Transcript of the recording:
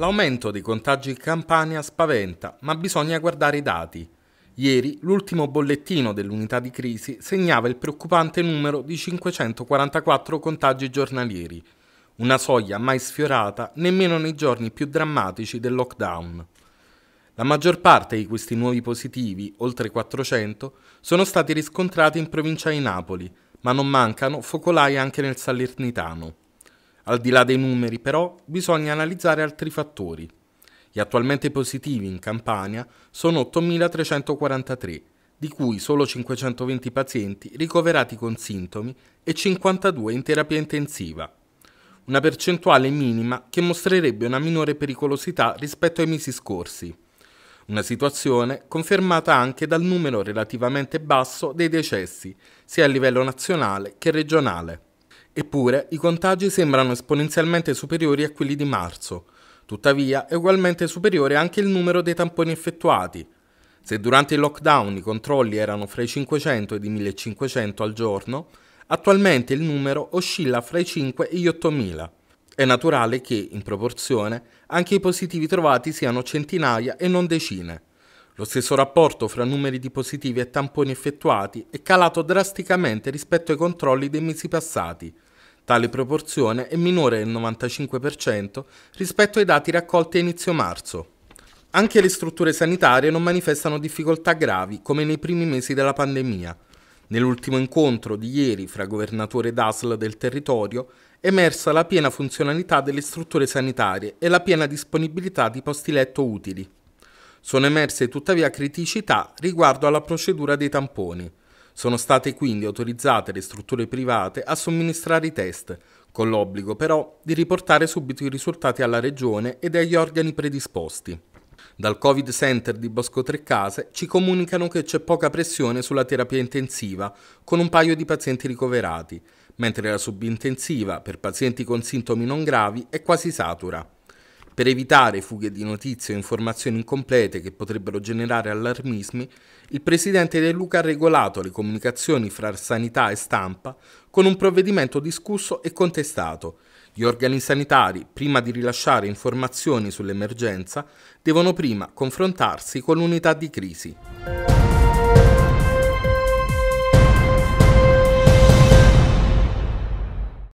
L'aumento dei contagi in Campania spaventa, ma bisogna guardare i dati. Ieri l'ultimo bollettino dell'unità di crisi segnava il preoccupante numero di 544 contagi giornalieri, una soglia mai sfiorata nemmeno nei giorni più drammatici del lockdown. La maggior parte di questi nuovi positivi, oltre 400, sono stati riscontrati in provincia di Napoli, ma non mancano focolai anche nel Salernitano. Al di là dei numeri, però, bisogna analizzare altri fattori. Gli attualmente positivi in Campania sono 8.343, di cui solo 520 pazienti ricoverati con sintomi e 52 in terapia intensiva. Una percentuale minima che mostrerebbe una minore pericolosità rispetto ai mesi scorsi. Una situazione confermata anche dal numero relativamente basso dei decessi, sia a livello nazionale che regionale. Eppure i contagi sembrano esponenzialmente superiori a quelli di marzo. Tuttavia è ugualmente superiore anche il numero dei tamponi effettuati. Se durante il lockdown i controlli erano fra i 500 ed i 1500 al giorno, attualmente il numero oscilla fra i 5 e gli 8000. È naturale che, in proporzione, anche i positivi trovati siano centinaia e non decine. Lo stesso rapporto fra numeri di positivi e tamponi effettuati è calato drasticamente rispetto ai controlli dei mesi passati. Tale proporzione è minore del 95% rispetto ai dati raccolti a inizio marzo. Anche le strutture sanitarie non manifestano difficoltà gravi come nei primi mesi della pandemia. Nell'ultimo incontro di ieri fra governatore DASL del territorio è emersa la piena funzionalità delle strutture sanitarie e la piena disponibilità di posti letto utili. Sono emerse tuttavia criticità riguardo alla procedura dei tamponi. Sono state quindi autorizzate le strutture private a somministrare i test, con l'obbligo però di riportare subito i risultati alla Regione ed agli organi predisposti. Dal Covid Center di Bosco Treccase ci comunicano che c'è poca pressione sulla terapia intensiva, con un paio di pazienti ricoverati, mentre la subintensiva per pazienti con sintomi non gravi è quasi satura. Per evitare fughe di notizie o informazioni incomplete che potrebbero generare allarmismi, il presidente De Luca ha regolato le comunicazioni fra sanità e stampa con un provvedimento discusso e contestato. Gli organi sanitari, prima di rilasciare informazioni sull'emergenza, devono prima confrontarsi con l'unità di crisi.